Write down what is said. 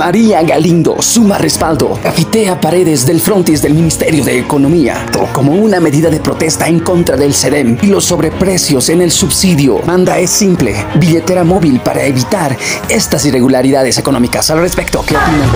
María Galindo suma respaldo. Capitea paredes del frontis del Ministerio de Economía. Como una medida de protesta en contra del CEDEM y los sobreprecios en el subsidio. Manda es simple. Billetera móvil para evitar estas irregularidades económicas. Al respecto, ¿qué opinan?